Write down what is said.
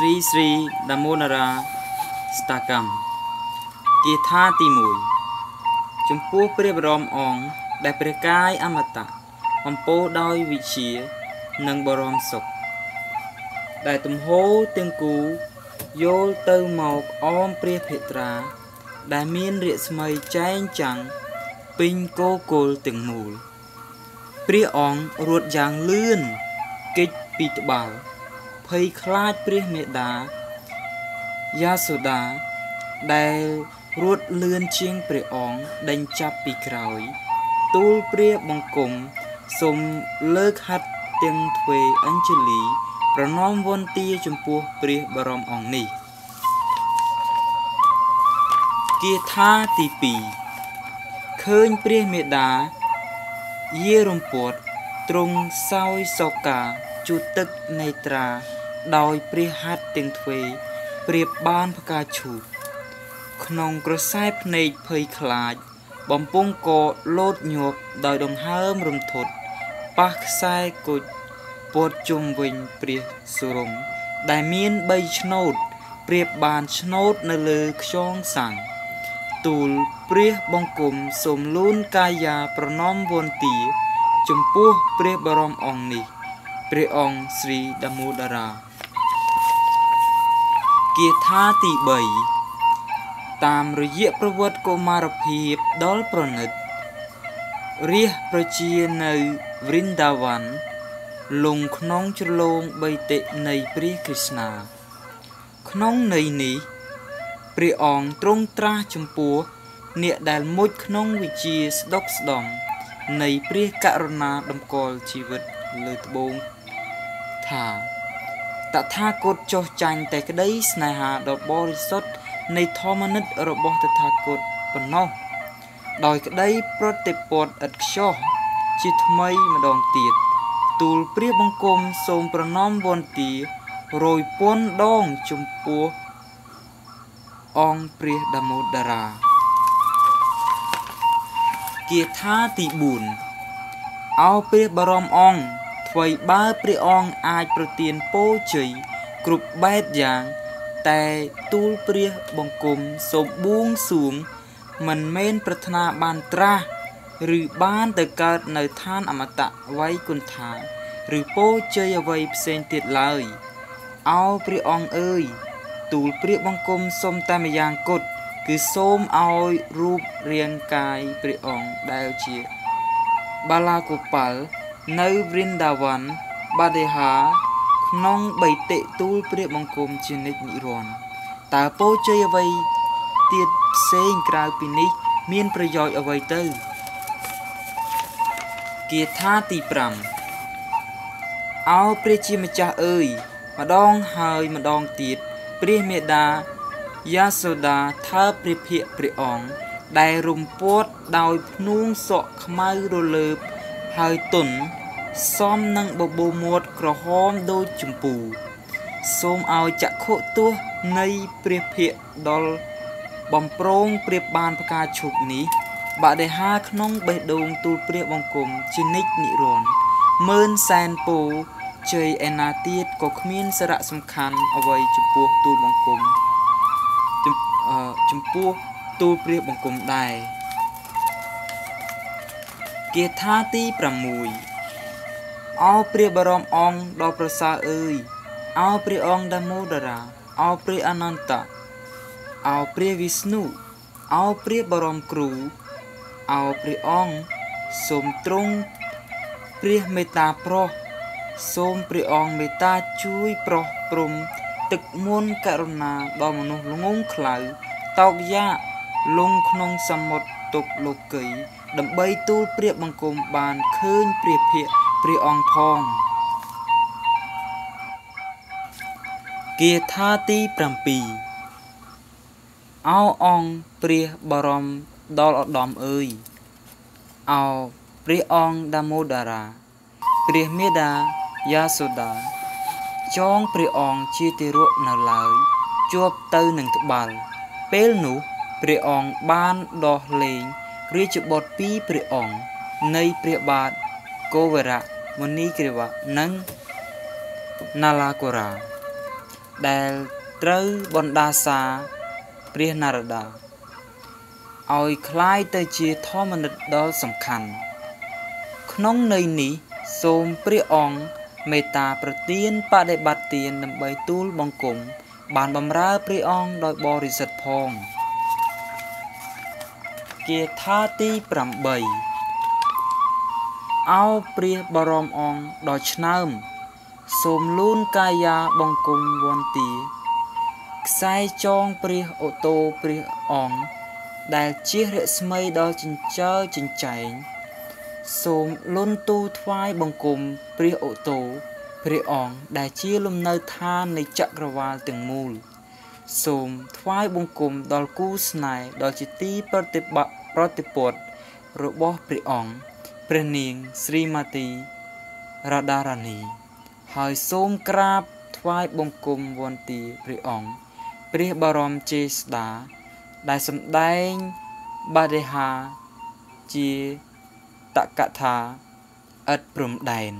ស្រីស្រីដាមូនារាស្តាកម្មគាថាទី1ចំពោះព្រះបរមអង្គដែលព្រះកាយអមតៈអំពោដោយវិជា និងបរមសុខដែលទំហោទាំងគូយល់ទៅមកអមព្រះភេត្រា ដែលមានរាកស្មីចែងចាំងពេញគោគលទាំងមូលព្រះអង្គរត់យ៉ាងលឿនគេចពីត្បាល់ ភ័យខ្លាចព្រះមេដាយ៉ាសូដាដែលរត់លឿនជាងព្រះអង្គដេញចាប់ពីក្រោយ ទូលព្រះបង្គំសូមលើកហាត់ទាំងទ្វេអញ្ជលី ប្រណមវន្តាចំពោះព្រះបរមអង្គនេះគាថាទី2ឃើញព្រះមេដាយារំពាត់ទ្រង់សោយសោកាជូតទឹកនៃត្រា ដោយព្រះហត្ថទាំងទ្វេប្រៀបបានផ្កាឈូកក្នុងក្រសែភ្នែកភ័យខ្លាច បំពង់កលោតញាប់ដោយដង្ហើមរំធត់ប៉ះខ្សែគុជពោតជុំវិញព្រះសុរងដែលមាន3ឆ្នោតប្រៀបបានឆ្នោតនៅលើខ្យងសាំងទូលព្រះបង្គំសូមលូនកាយាប្រណមវន្តាចំពោះព្រះបរមអង្គនេះ ព្រះអង្គ શ્ រីដាមោដារា គាថាទី3តាមរយៈប្រវត្តិកុមារភាពដល់ប្រណិតរាជប្រជានៅវ្រិនដាវ័នលងក្នុងជ្រលងបីតិនៃព្រះក្រឹស្នាក្នុងន័យនេះព្រះអង្គទ្រង់ត្រាស់ចំពោះអ្នកដែលមុជក្នុងវិជាស្ដុកស្ដំនៃព្រះករុណាតម្កល់ជីវិតលើត្បូងថា តថាគតចោះចាញ់តែក្តីស្នេហាដ៏បរិសុទ្ធនៃធម្មនិតរបស់តថាគតប៉ុណ្ណោះដោយក្តីប្រតិពតឥតខ្ចោះជាថ្មីម្ដងទៀតទូលព្រះបង្គំសូមប្រណមវន្តារយពន់ដងចំពោះអង្គព្រះដាមោដារាគាថាទី4អោព្រះបរមអង្គ ថ្វីបើព្រះអង្គអាចប្រទានពរជ័យគ្រប់បែបយ៉ាង តែទូលព្រះបង្គំសូមបួងសួង មិនមែនប្រាថ្នាបានត្រាស់ឬបានទៅកើតនៅឋានអមតៈវ័យគុណថាឬពរជ័យអ្វីផ្សេងទៀតឡើយអោព្រះអង្គអើយ ទូលព្រះបង្គំសូមតែម្យ៉ាងគត់គឺសូមឲ្យរូបរាងកាយព្រះអង្គដែលជាបាឡាកូប៉ាល់ នៅវ្រិនដាវ័នបាដេហាក្នុងបៃតិទូលព្រះបង្គំជានិច្ចនិរន្តរ៍តើពោជ័យអ្វីទៀតផ្សេងក្រៅពីនេះមានប្រយោជន៍អ្វីទៅគាថាទី5អោព្រះជាម្ចាស់អើយម្ដងហើយម្ដងទៀតព្រះមេដាយ៉ាសូដាថាព្រះភិក្ខព្រះអង្គដែលរំពាត់ដោយភ្នួងសក់ខ្មៅរលើបហើយទុន សមនឹងបបោមួតក្រហមដូចចម្ពូ សូមឲ្យចក្ខុទស្សនៃព្រះភិក្ខដល់បំប្រងព្រៀបបានផ្កាឈុកនេះបដិហាក្នុងបេះដូងទូលព្រះបង្គំជានិច្ចនិរន្តរ៍ម៉ឺនសែនពោជ័យឯណាទៀតក៏គ្មានសារៈសំខាន់អ្វីចំពោះទូលបង្គំចំពោះទូលព្រះបង្គំដែរគាថាទី6 អោព្រះបរមអង្គដ៏ប្រសើរអើយអោព្រះអង្គដាមោដរាអោព្រះអនន្តៈអោព្រះវិស្ណុអោព្រះបរមគ្រូអោព្រះអង្គសូមទ្រង់ព្រះមេត្តាប្រោះសូមព្រះអង្គមេត្តាជួយប្រោះព្រំទឹកមុនករុណាដល់មនុស្សល្ងងខ្លៅតោកយ៉ាលងក្នុងសមុទ្រទុកលោកី ដើម្បីទូលព្រាបបង្គំបានឃើញព្រះភិក្ខ ព្រះអង្គផងគាថាទី7អោអង្គព្រះបរមដល់ឧត្តមអើយអោព្រះអង្គដាមោដារាព្រះមេដាយ៉ាសូដាចងព្រះអង្គជាទារកនៅឡើយជាប់ទៅនឹងត្បាល់ពេលនោះព្រះអង្គបានដោះលែងរាជបុត្រពីរព្រះអង្គនៃព្រះបាទ កោវរៈមុនីក្រិវៈនិងណាឡាកូរា ដែលត្រូវបណ្ដាសាព្រះនរដាឲ្យคล้ายទៅជាធម្មនិតដ៏សំខាន់ ក្នុងន័យនេះសូមព្រះអង្គមេត្តាប្រទានបដិបត្តិទានដើម្បីទូលបង្គំបានបំរើព្រះអង្គដោយបរិសុទ្ធផងគាថាទី8 អោព្រះបរមអង្គដ៏ឆ្នើមសូមលូនកាយាបង្គំវន្ទាខ្សែចងព្រះអូតូព្រះអង្គដែលជារស្មីដ៏ចិញ្ចើចិញ្ចែងសូមលន់ទូថ្វាយបង្គំព្រះអូតូព្រះអង្គដែលជាលំនៅឋាននៃចក្រវាលទាំងមូល សូមថ្វាយបង្គំដល់គូស្នេហ៍ដ៏ជាទីប្រតិបត្តិប្រតិពត្តិរបស់ព្រះអង្គ ព្រះនាងស្រីម៉ាទីរ៉ាដារ៉ានី ហើយសូមក្រាបថ្វាយបង្គំវន្ទាព្រះអង្គព្រះបរមចេស្តាដែលសម្ដែងបដិហាជាតកថាឥតព្រំដែន